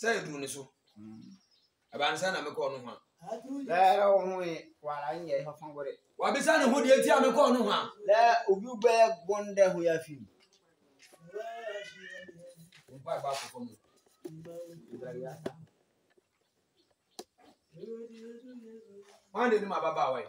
Sɛ aduru no so. Ɛbaa no sɛ na mekɔɔ no ho a. Dɛ ɔhoe wara nyɛ ɛfɔfɔn gore. Wabisa ne ho deɛ eti a mekɔɔ no ho a. Dɛ obi bɛ bɔn dɛ ho yɛ afim. Mpa ɛbɔ akɔkɔ mu. Wɔn de ne mu ababaawa yi.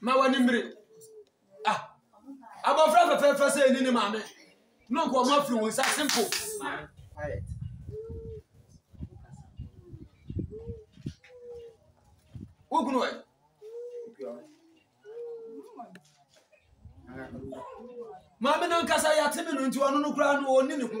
ma w'ani mmere ah abɔfra fɛfɛɛfɛ sɛ ɛni ne maame no nka ɔma firi wo nsa simple wokunu ɛ maame no nkasa yɛate me no nti ɔno no koraa no ɔni ne ho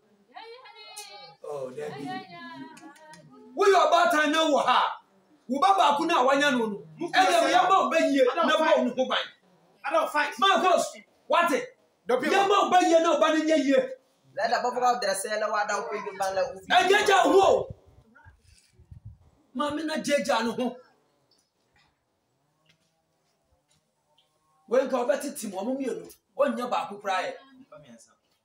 Oh, Debbie. Woyɛ ɔbaatan na wɔ ha. Wo ba baako no a wanya no no. Ɛyɛ no yɛma wo bɛyie na bɔ wo ho ban. Marcos, wate? Yɛma wo bɛyie na wo ba no nyɛ yie. Ɛgyagya wo ho o. Maame na gyagya no ho. Wei nka wɔbɛtete mu, wɔn mmienu, wɔnyɛ baako koraa yɛ.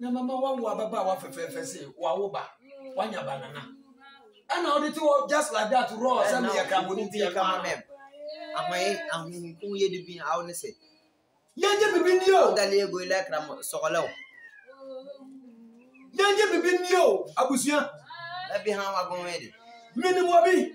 na mɛma wawo ababaawa fɛfɛɛfɛ se wawo ba wanya ba nana ɛna ɔde te hɔ just like that raw sɛ meyɛ kraboni nti ɛka ma mɛm ahoyi ahohunku yɛ de bi awo ne se yɛnyɛ bibi ni o ɔgali ego ilɛ kram sɔgɔlɛ o yɛnyɛ bibi ni o abusua ɛbi hàn wagbɔn wɛ de minimu obi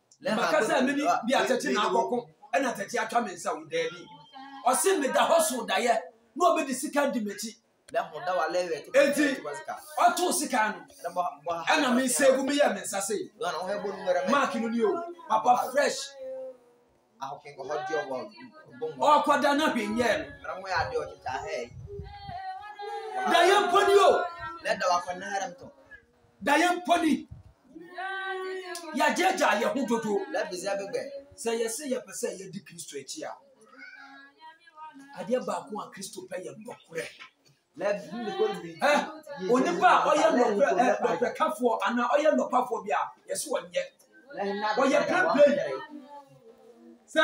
Maka sɛ me ne bi atɛkye na akɔko ɛna atɛkye atwa me nsa wo daabi. Ɔse meda hɔ so dayɛ na ɔbɛdi sika di m'akyi. Enti ɔtoo sika no ɛna me nsebu me yɛ me nsa sei. Mark no ni o, papa fresh. Ɔkɔda na hwee nyɛɛ no. Dayɛ mpo ni o. da yɛn mpo ni yɛagyaagyaa yɛn ho dodo sɛ yɛsɛ yɛpɛ sɛ yɛdi kristo akyi a adeɛ baako a kristo pɛ yɛ nɔkorɛ onipa a ɔyɛ nɔkorɛkafoɔ anaa ɔyɛ nɔpafoɔ bi a yɛsɛ ɔnyɛ ɔyɛ pɛmpɛn sɛ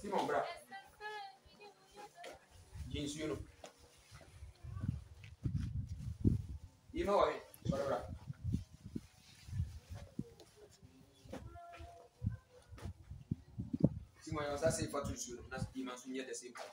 Simon bra. Gye nsuo no. Yi ma wɔhe. Sɔre bra. Simon yɛ ɔsa se fa to nsuo no na yi ma nso nyɛ the same thing.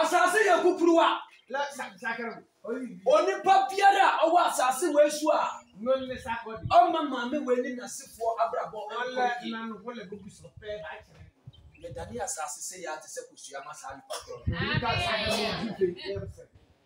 asase yɛ kukuruwa onipa biara a ɔwɔ asase wɔ esu a ɔma maame wɔ ani n'asefoɔ abrabɔ yɛdane asase sɛ yɛ ate sɛ kosua ma saa nipa korɔ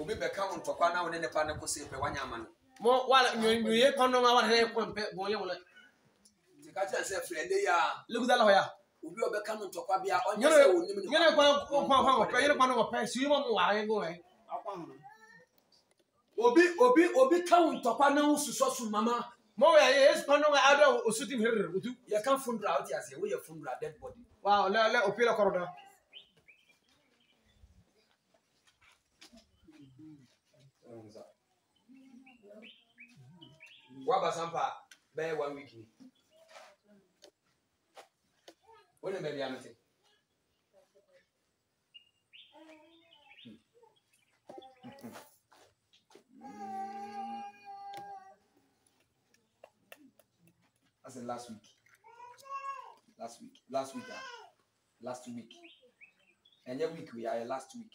obi bɛka wo ntɔkwa na wo ne nipa no kɔ sɛ pɛ wanya ama no mo wala nyonyoye kɔnɔ ma wala hɛrɛ kɔn pɛ bɔn yɛ wɔlɛ ti ka kyerɛ sɛ frɛ ne ya lugu dala hɔ ya obi a ɔbɛka no ntɔkwa bi a ɔnyɛ sɛ wɔ nim no nyɛ kwan kwan kwan wɔpɛ yɛ kwan wɔpɛ si mu mo wara yɛ gɔn yɛ Obi obi obi ka wo ntɔkwa na wo susɔ su mama. Mo wɛ ye yesu pano nga abɛ wo osu dim herr udu. Yɛ ka fundra o ti aseɛ wo yɛ fundra dead body. Wa o lɛ lɛ o pila kɔrɔ da. Wa ba sampa bɛ one week ni. Wo ne bɛ bi amete. as in last week last week last week ah last week ẹnyẹ week we ayẹ eh, last week.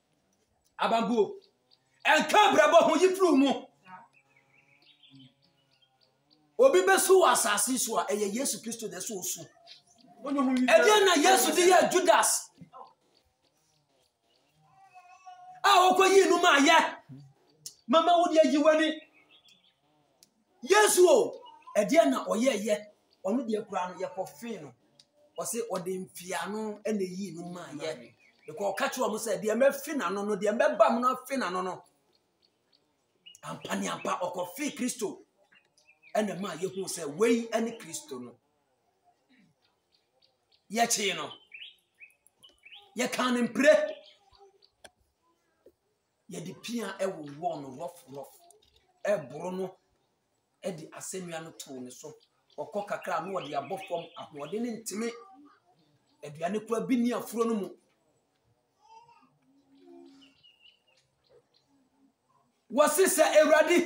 Abanguo. Ɛnka abrabɔ ho yi firi mu. Obi bɛsu wɔ asase so a ɛyɛ Yesu Kristo na ɛsɛ osu. Ɛdeɛ na Yesu de yɛ Judas a wɔkɔ yii no ma ayɛ mama wo deɛ yi w'ani Yesu o, ɛdeɛn na ɔyɛeɛ? Ɔno deɛ koraa no, yɛkɔfee no. Ɔse ɔde mfeano na ɛyii no maayɛ. Because ɔka kyerɛ wɔn sɛ, deɛ mɛfe n'ano no, deɛ mɛba mu no afe n'ano no, ampa ne ampa ɔkɔfee Kristo ɛna maa yɛhuu sɛ wei ne Kristo no. Yɛkyee no, yɛkaa no mpire. Yɛde pea a ɛwowɔɔ no rɔfrɔf reboro no de asɛnnua no too ne so. Ɔkɔ kakra a na ɔde abɔ fam. Ahoɔden no ntumi. Aduane koraa bi nni afuo no mu. Wɔse sɛ Awurade,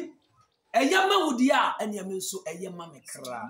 ɛyɛ ma wo deɛ a, ɛnea me nso ɛyɛ ma me kra.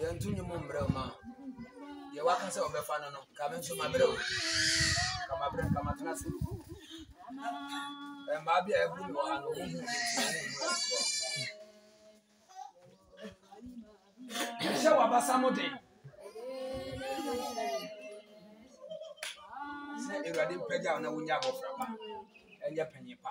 Yɛnto nnwom mmerɛ wo ma Deɛ waka sɛ ɔbɛfa no no Ka me nso mabrɛ wo Ka mabrɛ ka matena ase Mmaa bi a ɛbu me wɔ ha no wohu me Hyɛ w'abasa mo den Sɛ Awurade mpagya wo na wonya abɔfra pa Ɛnyɛ panyin pa